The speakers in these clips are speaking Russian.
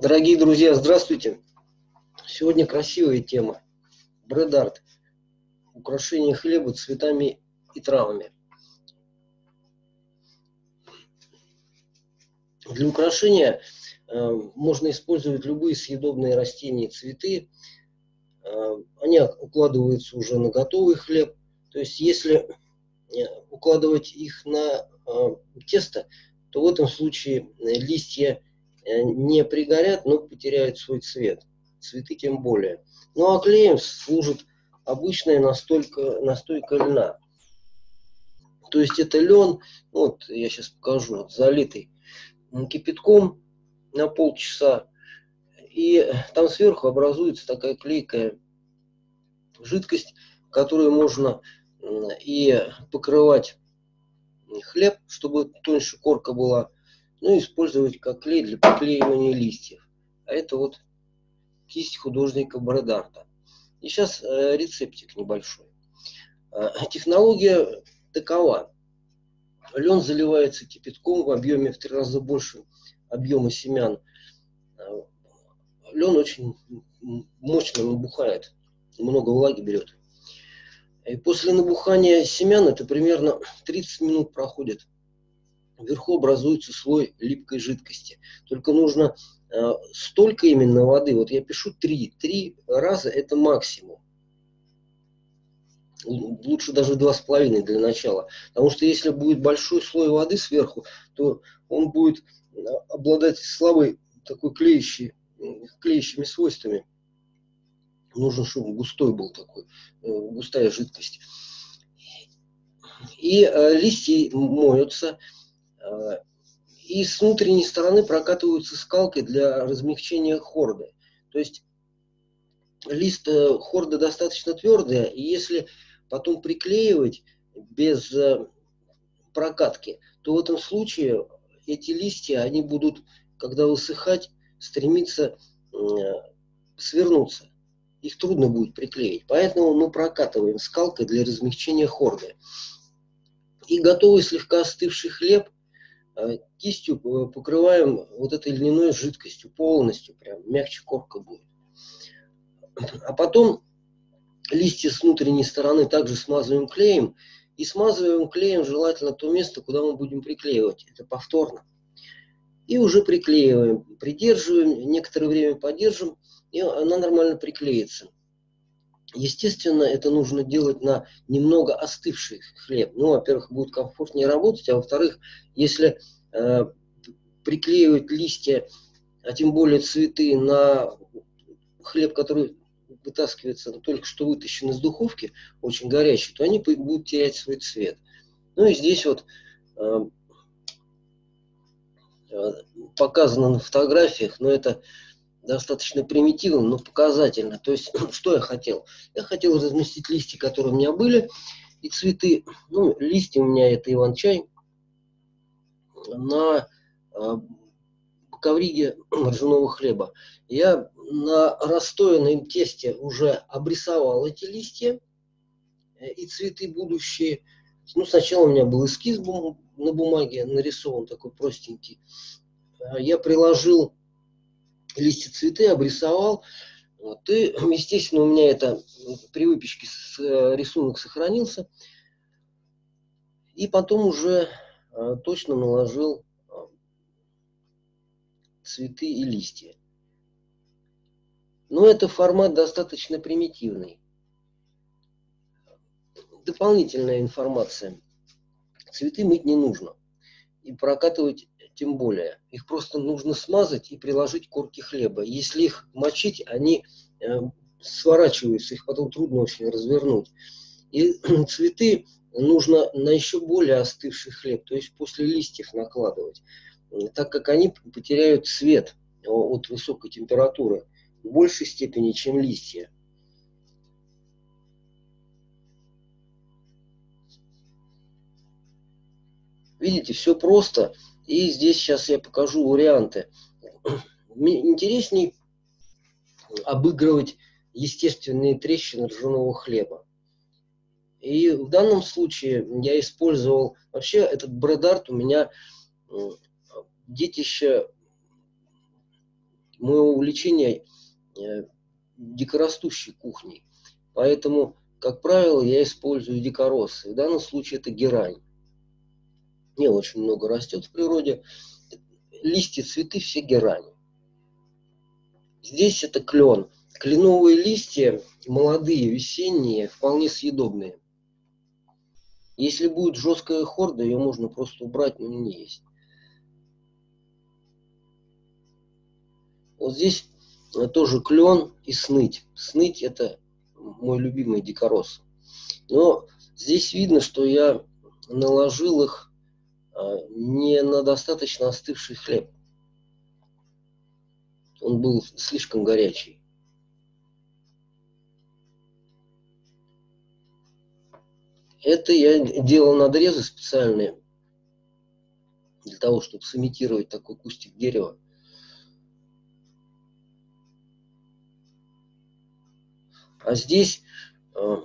Дорогие друзья, здравствуйте. Сегодня красивая тема. Бредарт. Украшение хлеба цветами и травами. Для украшения э, можно использовать любые съедобные растения и цветы. Э, они укладываются уже на готовый хлеб. То есть если э, укладывать их на э, тесто, то в этом случае э, листья не пригорят, но потеряют свой цвет. Цветы тем более. Ну а клеем служит обычная настойка, настойка льна. То есть это лен, вот я сейчас покажу, залитый кипятком на полчаса. И там сверху образуется такая клейкая жидкость, которую можно и покрывать хлеб, чтобы тоньше корка была, ну, использовать как клей для приклеивания листьев. А это вот кисть художника Брэдарта. И сейчас э, рецептик небольшой. Э, технология такова. Лен заливается кипятком в объеме в три раза больше объема семян. Э, Лен очень мощно набухает, много влаги берет. И после набухания семян это примерно 30 минут проходит вверху образуется слой липкой жидкости. Только нужно э, столько именно воды, вот я пишу три, три раза это максимум. Лучше даже два с половиной для начала. Потому что если будет большой слой воды сверху, то он будет э, обладать слабой такой клеящей, клеящими свойствами. Нужно, чтобы густой был такой, э, густая жидкость. И э, листья моются, и с внутренней стороны прокатываются скалкой для размягчения хорды. То есть лист э, хорды достаточно твердый, и если потом приклеивать без э, прокатки, то в этом случае эти листья, они будут, когда высыхать, стремиться э, свернуться. Их трудно будет приклеить. Поэтому мы прокатываем скалкой для размягчения хорды. И готовый слегка остывший хлеб Э, кистью э, покрываем вот этой льняной жидкостью полностью, прям мягче корка будет. А потом листья с внутренней стороны также смазываем клеем. И смазываем клеем желательно то место, куда мы будем приклеивать. Это повторно. И уже приклеиваем. Придерживаем, некоторое время подержим, и она нормально приклеится. Естественно, это нужно делать на немного остывший хлеб. Ну, во-первых, будет комфортнее работать, а во-вторых, если э, приклеивать листья, а тем более цветы на хлеб, который вытаскивается ну, только что вытащен из духовки, очень горячий, то они будут терять свой цвет. Ну и здесь вот э, э показано на фотографиях, но это достаточно примитивно, но показательно. То есть, что я хотел? Я хотел разместить листья, которые у меня были, и цветы. Ну, листья у меня это иван-чай на э, ковриге ржаного хлеба. Я на расстоянном тесте уже обрисовал эти листья э, и цветы будущие. Ну, сначала у меня был эскиз на бумаге нарисован, такой простенький. А я приложил листья цветы, обрисовал. Вот, и, естественно, у меня это при выпечке с, э, рисунок сохранился. И потом уже а, точно наложил а, цветы и листья. Но это формат достаточно примитивный. Дополнительная информация. Цветы мыть не нужно. И прокатывать тем более. Их просто нужно смазать и приложить к корке хлеба. Если их мочить, они э, сворачиваются, их потом трудно очень развернуть. И цветы нужно на еще более остывший хлеб, то есть после листьев накладывать, так как они потеряют цвет от высокой температуры в большей степени, чем листья. Видите, все просто. И здесь сейчас я покажу варианты. Интересней обыгрывать естественные трещины ржаного хлеба. И в данном случае я использовал, вообще этот бредарт у меня детище мое увлечение э, дикорастущей кухней. Поэтому, как правило, я использую дикоросы. В данном случае это герань. Не очень много растет в природе. Листья, цветы все герани. Здесь это клен. Кленовые листья, молодые, весенние, вполне съедобные. Если будет жесткая хорда, ее можно просто убрать, но не есть. Вот здесь э, тоже клен и сныть. Сныть это мой любимый дикорос. Но здесь видно, что я наложил их не на достаточно остывший хлеб. Он был слишком горячий. Это я делал надрезы специальные для того, чтобы сымитировать такой кустик дерева. А здесь э,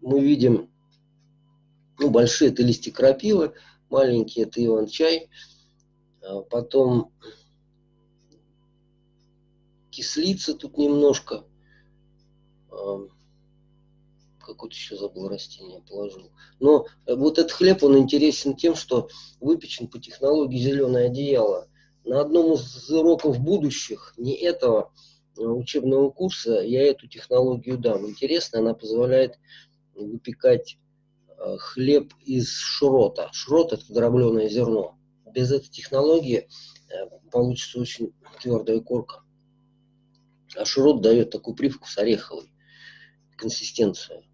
мы видим, ну, большие это листья крапивы, маленькие это иван-чай, а потом кислица тут немножко, э, какое-то еще забыл растение положил. Но вот этот хлеб, он интересен тем, что выпечен по технологии зеленое одеяло. На одном из уроков будущих, не этого, учебного курса я эту технологию дам. Интересно, она позволяет выпекать э, хлеб из шрота. Шрот – это дробленое зерно. Без этой технологии э, получится очень твердая корка. А шрот дает такой привкус ореховый, консистенцию.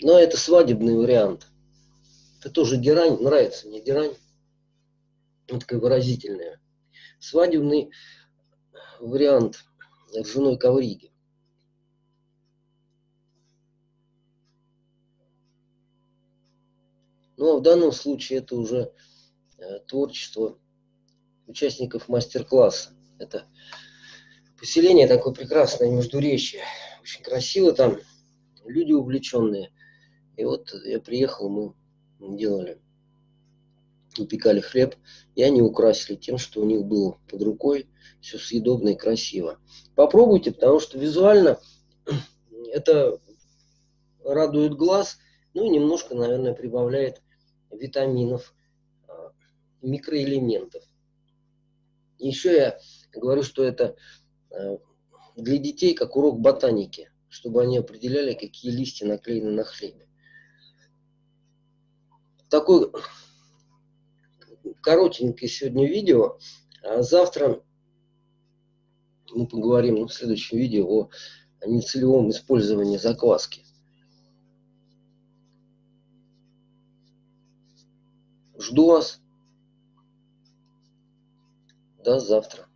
Но это свадебный вариант. Это тоже герань, нравится мне герань ну, такая выразительная. Свадебный вариант ржаной ковриги. Ну, а в данном случае это уже э, творчество участников мастер-класса. Это поселение такое прекрасное, Междуречье. Очень красиво там, люди увлеченные. И вот я приехал, мы делали выпекали хлеб, и они украсили тем, что у них было под рукой, все съедобно и красиво. Попробуйте, потому что визуально это радует глаз, ну и немножко, наверное, прибавляет витаминов, а, микроэлементов. Еще я говорю, что это а, для детей как урок ботаники, чтобы они определяли, какие листья наклеены на хлебе. Такой коротенькое сегодня видео. А завтра мы поговорим ну, в следующем видео о нецелевом использовании закваски. Жду вас. До завтра.